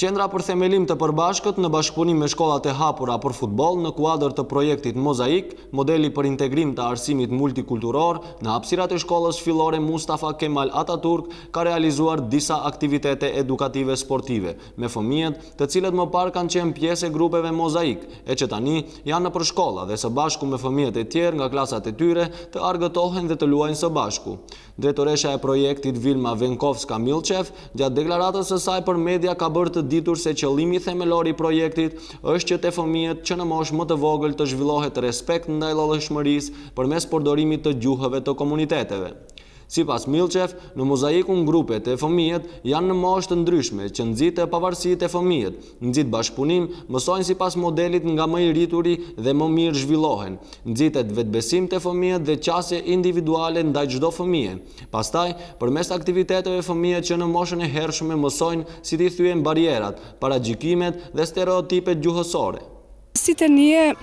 Qendra për Themelim të Përbashkët në bashkëpunim me shkollat e hapura për futboll në kuadër të projektit Mozaik, modeli për integrim të arsimit multikulturor në hapësirat e shkollës fillore Mustafa Kemal Ataturk ka realizuar disa aktivitete edukative sportive me fëmijët të cilët më parë kanë qenë pjesë e grupeve Mozaik e që tani janë nëpër shkolla dhe së bashku me fëmijët e tjerë nga klasat e tyre të argëtohen dhe të luajnë së bashku. Drejtoresha e projektit Vilma Venkovska Milçev, gjatë deklaratës së saj për media ka bërë të ditur se qëllimi themelor i projektit është që te fëmijët që në moshë më të vogël të zhvillohet respekt ndaj llojllojshmërisë përmes përdorimit të gjuhëve të komuniteteve. Sipas Milçev, në Mozaikun grupet e fëmijëve janë në moshë të ndryshme, që nxitet pavarësi te fëmijët, Nxit bashkëpunim, mësojnë sipas modelit nga më i rrituri dhe më mirë zhvillohen. Nxitet vetëbesim te fëmijët dhe qasje individuale ndaj çdo fëmije. Pastaj, përmes aktiviteteve fëmijët që në moshën e hershme mësojnë si t'i thyejnë barrierat, paragjykimet dhe stereotipet gjuhësore. Site nie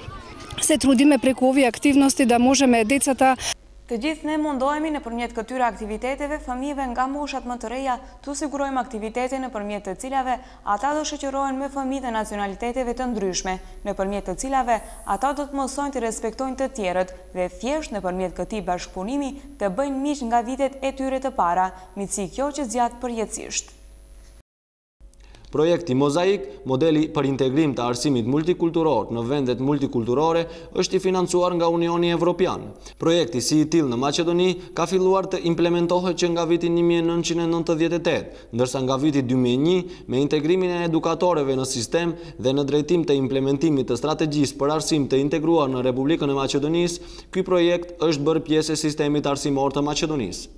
se trudime preku ovie aktivnosti da mozheme decata. Të gjithë ne mundohemi nëpërmjet këtyre aktiviteteve fëmijëve nga moshat më të reja t'u sigurojmë aktivitete nëpërmjet të cilave ata do shoqërohen me fëmijë të nacionaliteteve të ndryshme, nëpërmjet të cilave ata do të mësojnë të respektojnë të tjerët dhe thjesht nëpërmjet këtij bashkëpunimi të bëjnë miq nga vitet e tyre të para, miqësi kjo që zgjat përjetësisht. Projekti Mozaik, modeli për integrim të arsimit multikulturor në vendet multikulturore, është i financuar nga Unioni Evropian. Projekti si i tillë në Maqedoni ka filluar të implementohet që nga viti një mijë e nëntëqind e nëntëdhjetë e tetë, ndërsa nga viti dy mijë e një, me integrimin e edukatorëve në sistem dhe në drejtim të implementimit të strategjisë për arsim të integruar në Republikën e Maqedonisë, ky projekt është bërë pjesë e sistemit arsimor të Maqedonisë.